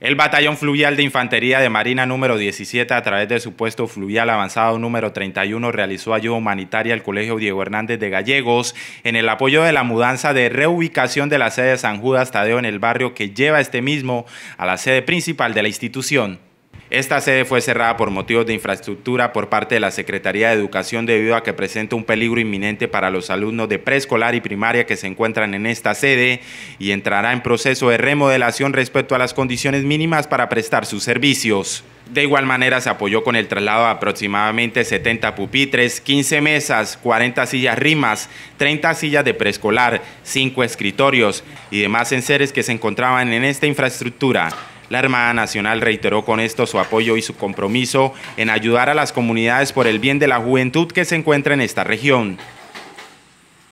El Batallón Fluvial de Infantería de Marina número 17, a través de su puesto fluvial avanzado número 31, realizó ayuda humanitaria al Colegio Diego Hernández de Gallegos en el apoyo de la mudanza de reubicación de la sede de San Judas Tadeo en el barrio que lleva este mismo a la sede principal de la institución. Esta sede fue cerrada por motivos de infraestructura por parte de la Secretaría de Educación debido a que presenta un peligro inminente para los alumnos de preescolar y primaria que se encuentran en esta sede y entrará en proceso de remodelación respecto a las condiciones mínimas para prestar sus servicios. De igual manera se apoyó con el traslado de aproximadamente 70 pupitres, 15 mesas, 40 sillas rimas, 30 sillas de preescolar, 5 escritorios y demás enseres que se encontraban en esta infraestructura. La Armada Nacional reiteró con esto su apoyo y su compromiso en ayudar a las comunidades por el bien de la juventud que se encuentra en esta región.